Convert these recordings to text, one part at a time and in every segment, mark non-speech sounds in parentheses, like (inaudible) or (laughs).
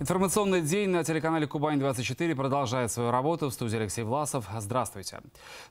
Информационный день на телеканале «Кубань-24» продолжает свою работу. В студии Алексей Власов. Здравствуйте.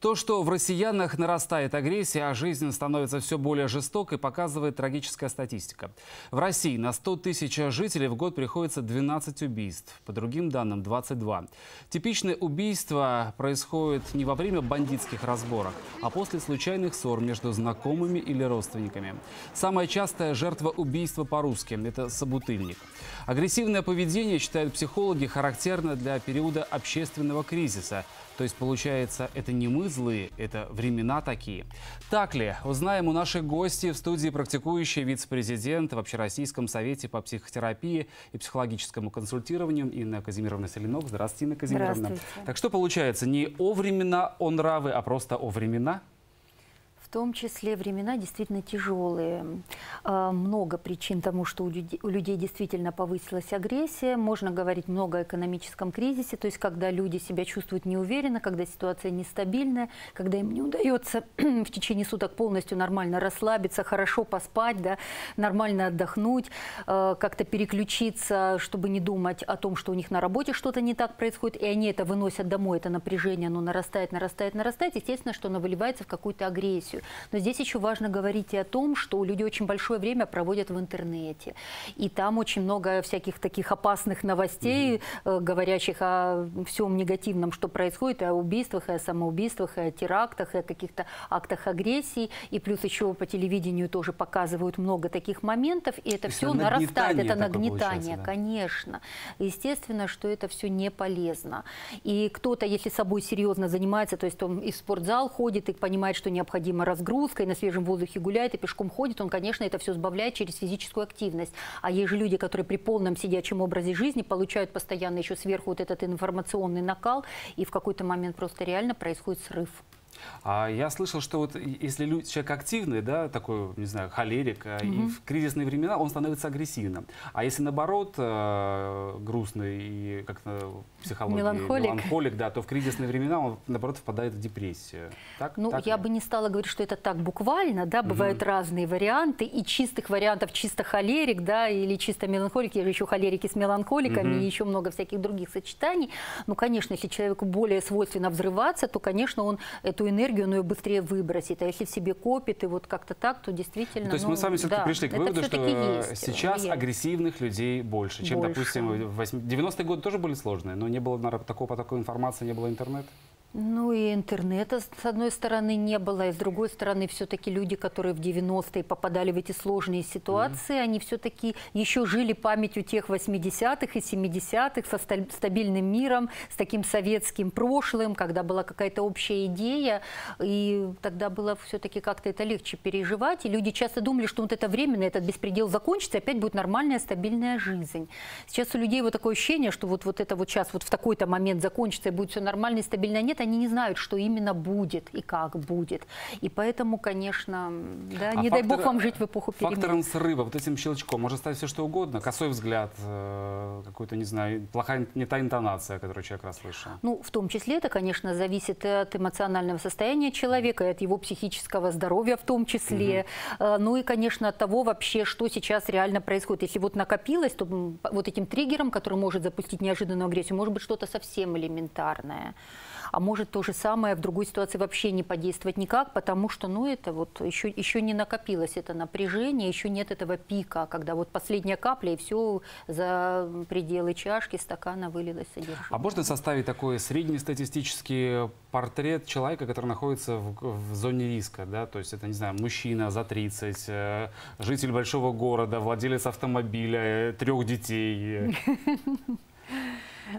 То, что в россиянах нарастает агрессия, а жизнь становится все более жестокой, показывает трагическая статистика. В России на 100 тысяч жителей в год приходится 12 убийств. По другим данным, 22. Типичное убийство происходит не во время бандитских разборок, а после случайных ссор между знакомыми или родственниками. Самая частая жертва убийства по-русски – это собутыльник. Агрессивное поведение, считают психологи, характерно для периода общественного кризиса. То есть, получается, это не мы злые, это времена такие. Так ли? Узнаем у наших гостей в студии практикующий вице-президент в Общероссийском совете по психотерапии и психологическому консультированию Инна Казимировна Селенок. Здравствуйте, Инна Казимировна. Здравствуйте. Так что получается, не о времена, о нравы, а просто о времена? Том числе времена действительно тяжелые. А, много причин тому, что у людей, у людей действительно повысилась агрессия. Можно говорить много о экономическом кризисе, то есть когда люди себя чувствуют неуверенно, когда ситуация нестабильная, когда им не удается (clears throat) в течение суток полностью нормально расслабиться, хорошо поспать, да, нормально отдохнуть, а, как-то переключиться, чтобы не думать о том, что у них на работе что-то не так происходит, и они это выносят домой, это напряжение, оно нарастает, нарастает, нарастает, естественно, что оно выливается в какую-то агрессию. Но здесь еще важно говорить и о том, что люди очень большое время проводят в интернете. И там очень много всяких таких опасных новостей, mm-hmm. говорящих о всем негативном, что происходит, и о убийствах, и о самоубийствах, и о терактах, и о каких-то актах агрессии. И плюс еще по телевидению тоже показывают много таких моментов. И это все нарастает. Это нагнетание, да? конечно. Естественно, что это все не полезно. И кто-то, если собой серьезно занимается, то есть он и в спортзал ходит, и понимает, что необходимо разгрузкой, на свежем воздухе гуляет и пешком ходит, он, конечно, это все сбавляет через физическую активность. А есть же люди, которые при полном сидячем образе жизни получают постоянно еще сверху вот этот информационный накал, и в какой-то момент просто реально происходит срыв. А я слышал, что вот если человек активный, да, такой, не знаю, холерик, угу. и в кризисные времена он становится агрессивным. А если наоборот э, грустный и как-то психология меланхолик. меланхолик, да, то в кризисные времена он наоборот впадает в депрессию. Так, ну, так я ли? бы не стала говорить, что это так буквально, да, бывают угу. разные варианты, и чистых вариантов чисто холерик, да, или чисто меланхолик, же еще холерики с меланхоликами, угу. и еще много всяких других сочетаний. Ну, конечно, если человеку более свойственно взрываться, то, конечно, он эту энергию, но ее быстрее выбросит. А если в себе копит и вот как-то так, то действительно... То есть ну, мы с вами все-таки да, пришли к выводу, что есть, сейчас влияет. агрессивных людей больше, чем, больше. допустим, в 90-е годы тоже были сложные, но не было, наверное, такого потока информации, не было интернета? Ну и интернета, с одной стороны, не было, и с другой стороны, все-таки люди, которые в 90-е попадали в эти сложные ситуации, mm-hmm. они все-таки еще жили памятью тех 80-х и 70-х со стабильным миром, с таким советским прошлым, когда была какая-то общая идея, и тогда было все-таки как-то это легче переживать. И люди часто думали, что вот это временно, этот беспредел закончится, и опять будет нормальная, стабильная жизнь. Сейчас у людей вот такое ощущение, что вот, вот это вот сейчас вот в такой-то момент закончится, и будет все нормально и стабильно. Нет, они не знают, что именно будет и как будет. И поэтому, конечно, да, а не фактор, дай бог вам жить в эпоху перемен. Фактором срыва, вот этим щелчком, может стать все что угодно, косой взгляд, э, какой-то, не знаю, плохая, не та интонация, которую человек расслышал. Ну, в том числе это, конечно, зависит от эмоционального состояния человека, и от его психического здоровья в том числе. Угу. Ну и, конечно, от того вообще, что сейчас реально происходит. Если вот накопилось, то вот этим триггером, который может запустить неожиданную агрессию, может быть что-то совсем элементарное а может то же самое в другой ситуации вообще не подействовать никак, потому что, ну, это вот еще, еще не накопилось это напряжение, еще нет этого пика, когда вот последняя капля и все за пределы чашки, стакана вылилось содержимое. А можно составить такой среднестатистический портрет человека, который находится в, в зоне риска, да, то есть это, не знаю, мужчина за 30, э, житель большого города, владелец автомобиля, э, трех детей. (laughs)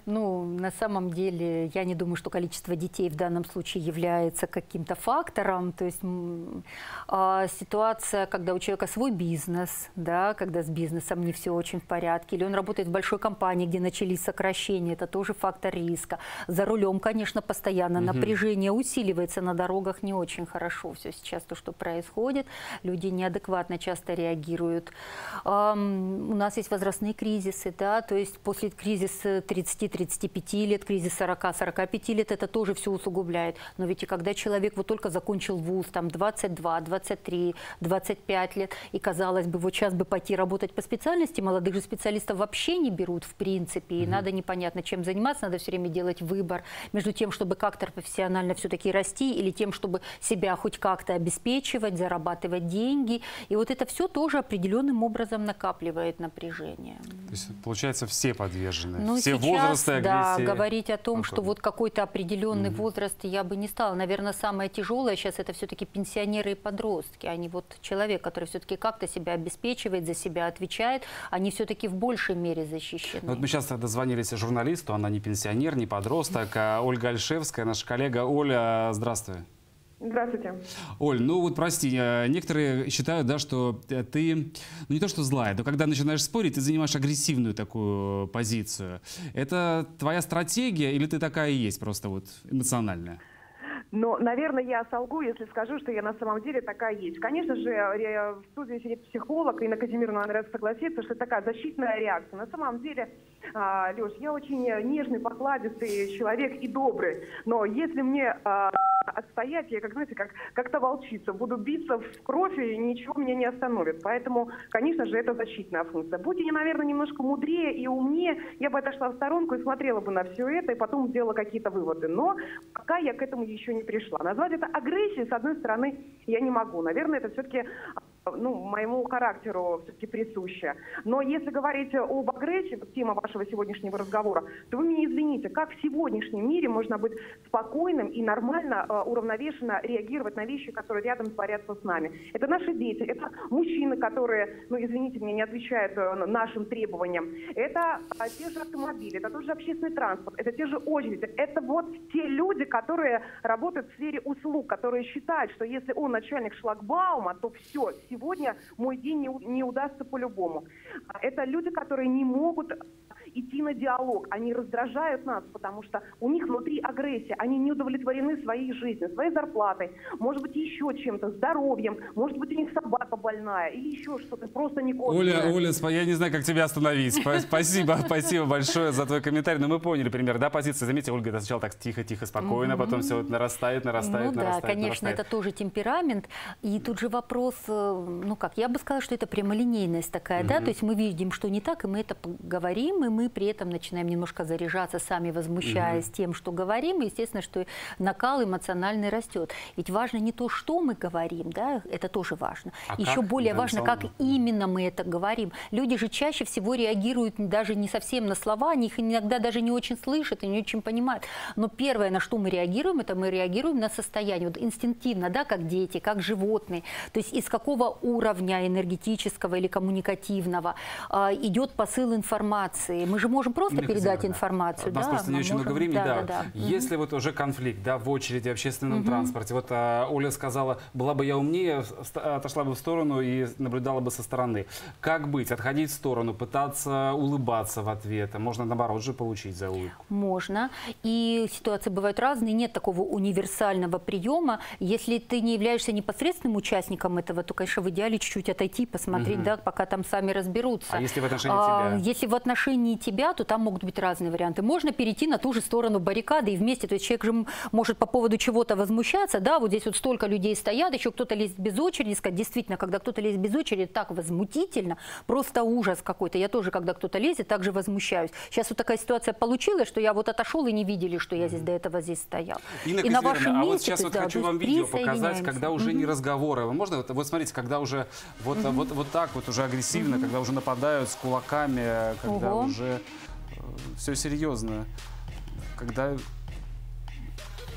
Ну, на самом деле, я не думаю, что количество детей в данном случае является каким-то фактором. То есть э, ситуация, когда у человека свой бизнес, да, когда с бизнесом не все очень в порядке, или он работает в большой компании, где начались сокращения, это тоже фактор риска. За рулем, конечно, постоянно угу. напряжение усиливается на дорогах не очень хорошо. Все сейчас то, что происходит, люди неадекватно часто реагируют. Э, у нас есть возрастные кризисы, да, то есть после кризиса 30 30-35 лет, кризис 40-45 лет, это тоже все усугубляет. Но ведь и когда человек вот только закончил вуз, там 22, 23, 25 лет, и казалось бы, вот сейчас бы пойти работать по специальности, молодых же специалистов вообще не берут в принципе, и угу. надо непонятно чем заниматься, надо все время делать выбор между тем, чтобы как-то профессионально все-таки расти, или тем, чтобы себя хоть как-то обеспечивать, зарабатывать деньги. И вот это все тоже определенным образом накапливает напряжение. То есть, получается, все подвержены, ну, все сейчас, агрессии. Да, говорить о том, что вот какой-то определенный угу. возраст я бы не стала. Наверное, самое тяжелое сейчас это все-таки пенсионеры и подростки, а не вот человек, который все-таки как-то себя обеспечивает, за себя отвечает, они все-таки в большей мере защищены. Ну, вот мы сейчас дозвонились журналисту, она не пенсионер, не подросток, а Ольга Альшевская, наша коллега. Оля, здравствуй. Здравствуйте. Оль, ну вот прости, э, некоторые считают, да, что э, ты, ну не то что злая, но когда начинаешь спорить, ты занимаешь агрессивную такую позицию. Это твоя стратегия или ты такая и есть, просто вот эмоциональная? Но, наверное, я солгу, если скажу, что я на самом деле такая есть. Конечно же, в студии сидит психолог, и на Казимир, наверное, согласится, что это такая защитная реакция. На самом деле, а, Леш, я очень нежный, покладистый человек и добрый. Но если мне а, отстоять, я, как знаете, как, как-то волчица. Буду биться в кровь, и ничего меня не остановит. Поэтому, конечно же, это защитная функция. Будь я, наверное, немножко мудрее и умнее, я бы отошла в сторонку и смотрела бы на все это, и потом сделала какие-то выводы. Но пока я к этому еще не пришла. Назвать это агрессией, с одной стороны, я не могу. Наверное, это все-таки ну, моему характеру все-таки присуще. Но если говорить об агрессии, тема вашего сегодняшнего разговора, то вы меня извините, как в сегодняшнем мире можно быть спокойным и нормально, э, уравновешенно реагировать на вещи, которые рядом творятся с нами? Это наши дети, это мужчины, которые, ну, извините меня, не отвечают э, нашим требованиям. Это а, те же автомобили, это тоже общественный транспорт, это те же очереди. Это вот те люди, которые работают в сфере услуг, которые считают, что если он начальник шлагбаума, то все, сегодня мой день не, не удастся по-любому. Это люди, которые не могут идти на диалог. Они раздражают нас, потому что у них внутри агрессия. Они не удовлетворены своей жизнью, своей зарплатой, может быть, еще чем-то, здоровьем, может быть, у них собака больная или еще что-то, просто не Оля, Оля, я не знаю, как тебя остановить. Спасибо, (laughs) спасибо большое за твой комментарий. Но ну, мы поняли пример, да, позиции. Заметьте, Ольга это сначала так тихо-тихо, спокойно, потом все вот нарастает, нарастает, ну, нарастает. да, конечно, это тоже темперамент. И тут же вопрос, э, ну как, я бы сказала, что это прямолинейность такая, да, то есть мы видим, что не так, и мы это говорим, и мы при этом начинаем немножко заряжаться, сами возмущаясь угу. тем, что говорим, и естественно, что накал эмоциональный растет. Ведь важно не то, что мы говорим, да, это тоже важно. А Еще как? более важно, как именно мы это говорим. Люди же чаще всего реагируют даже не совсем на слова, они их иногда даже не очень слышат и не очень понимают. Но первое, на что мы реагируем, это мы реагируем на состояние, вот инстинктивно, да, как дети, как животные. То есть из какого уровня энергетического или коммуникативного э, идет посыл информации. Мы же можем просто Елена передать информацию. У нас да, просто не очень можем... много времени. Да, да. Да, да. Если угу. вот уже конфликт да, в очереди, в общественном угу. транспорте, вот а, Оля сказала, была бы я умнее, отошла бы в сторону и наблюдала бы со стороны. Как быть? Отходить в сторону, пытаться улыбаться в ответ? Можно наоборот же получить за улыбку. Можно. И ситуации бывают разные. Нет такого универсального приема. Если ты не являешься непосредственным участником этого, то, конечно, в идеале чуть-чуть отойти, посмотреть, угу. да, пока там сами разберутся. А если в отношении а, тебя? Если в отношении тебя, то там могут быть разные варианты. Можно перейти на ту же сторону баррикады и вместе, то есть человек же может по поводу чего-то возмущаться, да, вот здесь вот столько людей стоят, еще кто-то лезет без очереди, сказать, действительно, когда кто-то лезет без очереди, так возмутительно, просто ужас какой-то. Я тоже, когда кто-то лезет, также возмущаюсь. Сейчас вот такая ситуация получилась, что я вот отошел и не видели, что я здесь до этого здесь стоял. Инна и на вашем а вот сейчас вот да, хочу вам видео показать, когда уже не разговоры. Можно, вот, вот смотрите, когда уже вот, вот, вот так вот уже агрессивно, когда уже нападают с кулаками, когда Ого. Уже все серьезно. Когда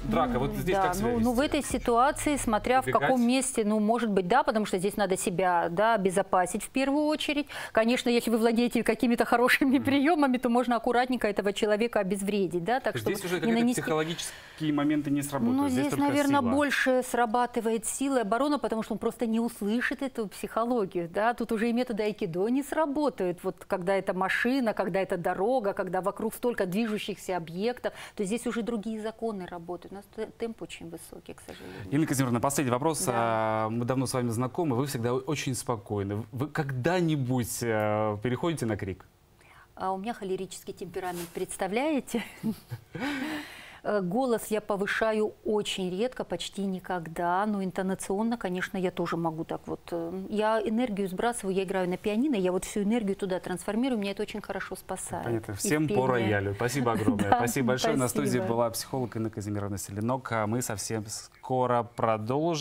драка. Вот здесь да, как себя ну, ну, в этой ситуации, смотря Убегать? в каком месте, ну, может быть, да, потому что здесь надо себя, да, обезопасить в первую очередь. Конечно, если вы владеете какими-то хорошими mm. приемами, то можно аккуратненько этого человека обезвредить, да, так что здесь уже какие-то нанести... психологические моменты не сработают. Ну, здесь, здесь наверное, сила. больше срабатывает сила обороны, потому что он просто не услышит эту психологию, да, тут уже и методы айкидо не сработают, вот когда это машина, когда это дорога, когда вокруг столько движущихся объектов, то здесь уже другие законы работают у нас темп очень высокий, к сожалению. Инна Казимировна, последний вопрос. Да. А, мы давно с вами знакомы, вы всегда очень спокойны. Вы когда-нибудь э, переходите на крик? А у меня холерический темперамент, представляете? (laughs) Э, Голос я повышаю очень редко, почти никогда, но интонационно, конечно, я тоже могу так вот. э, Я энергию сбрасываю, я играю на пианино, я вот всю энергию туда трансформирую, меня это очень хорошо спасает. Понятно. Всем по роялю. Спасибо (laughs) огромное. Да, Спасибо большое. На студии была психолог Инна Казимировна Селенок. А мы совсем скоро продолжим.